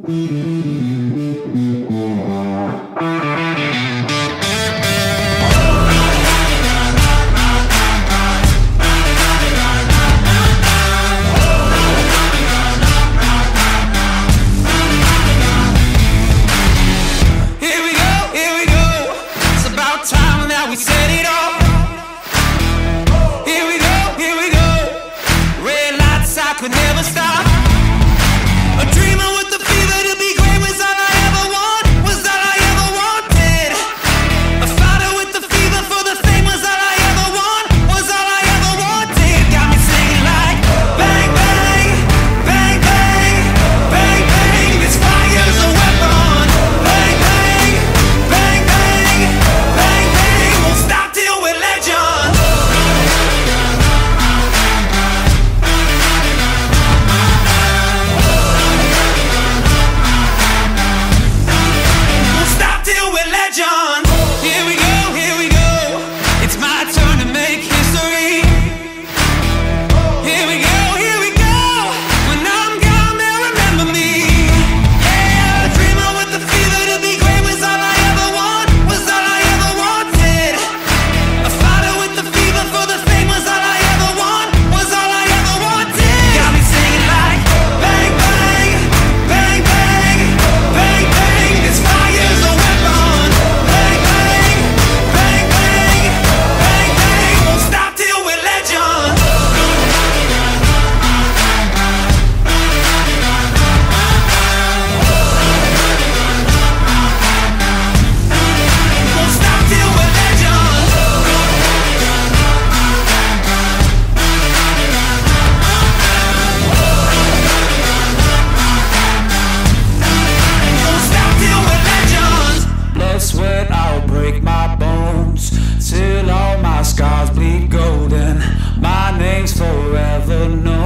Mm-hmm. Till all